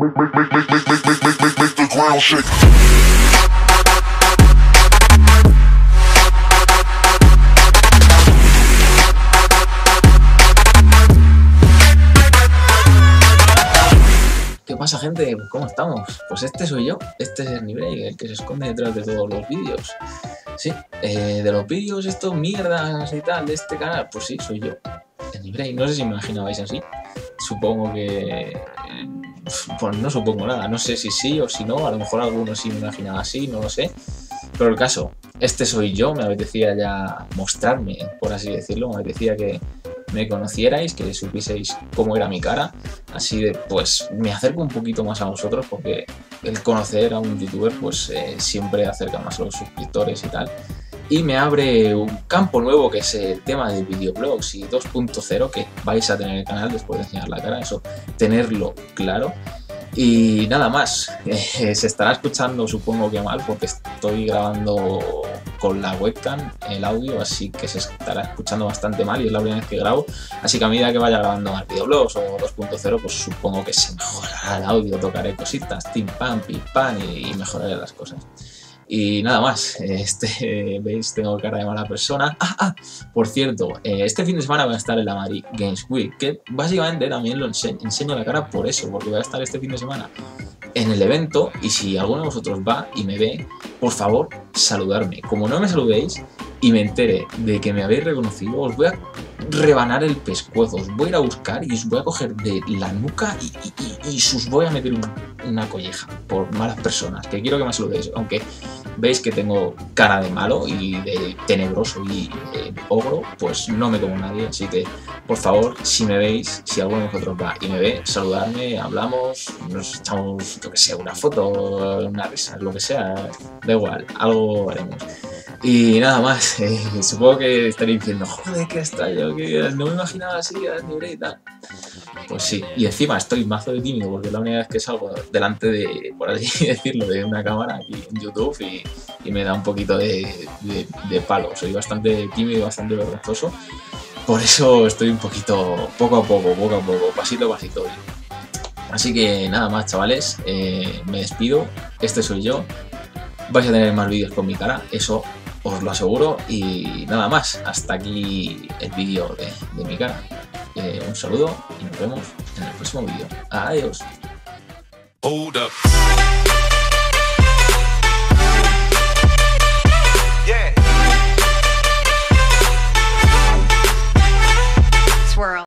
¿Qué pasa gente? ¿Cómo estamos? Pues este soy yo, este es el nivel, el que se esconde detrás de todos los vídeos. Sí, eh, de los vídeos estos mierdas y tal de este canal, pues sí, soy yo, el nivel. No sé si me imaginabais así. Supongo que... Pues no supongo nada, no sé si sí o si no, a lo mejor algunos sí me imaginaba así, no lo sé. Pero el caso, este soy yo, me apetecía ya mostrarme, por así decirlo, me apetecía que me conocierais, que supieseis cómo era mi cara, así de, pues me acerco un poquito más a vosotros porque el conocer a un youtuber pues eh, siempre acerca más a los suscriptores y tal. Y me abre un campo nuevo que es el tema de videoblogs y 2.0 que vais a tener en el canal después de enseñar la cara, eso, tenerlo claro. Y nada más, eh, se estará escuchando supongo que mal porque estoy grabando con la webcam el audio, así que se estará escuchando bastante mal y es la primera vez que grabo. Así que a medida que vaya grabando más videoblogs o 2.0, pues supongo que se mejorará el audio, tocaré cositas, tim pam, pim pam y, y mejoraré las cosas. Y nada más, este, veis, tengo cara de mala persona. Ah, ah, por cierto, eh, este fin de semana voy a estar en la Madrid Games Week, que básicamente también lo ense- enseño la cara por eso, porque voy a estar este fin de semana en el evento y si alguno de vosotros va y me ve, por favor, saludarme. Como no me saludéis y me entere de que me habéis reconocido, os voy a rebanar el pescuezo, os voy a ir a buscar y os voy a coger de la nuca y, y, os voy a meter un- una colleja por malas personas, que quiero que me saludéis, aunque veis que tengo cara de malo y de tenebroso y de ogro, pues no me como nadie, así que por favor, si me veis, si alguno de vosotros va y me ve, saludarme, hablamos, nos echamos, yo que sé, una foto, una risa, lo que sea, da igual, algo haremos. Y nada más, eh, supongo que estaréis diciendo, joder, qué extraño, que no me imaginaba así, a libre y tal. Pues sí, y encima estoy mazo de tímido porque es la única vez que salgo delante de, por así decirlo, de una cámara aquí en YouTube y, me da un poquito de, de- palo. Soy bastante tímido y bastante vergonzoso. Por eso estoy un poquito, poco a poco, poco a poco, pasito a pasito. Así que nada más, chavales, eh, me despido. Este soy yo. Vais a tener más vídeos con mi cara, eso os lo aseguro. Y nada más, hasta aquí el vídeo de, de mi cara. Eh, un saludo y nos vemos en el próximo vídeo. Adiós.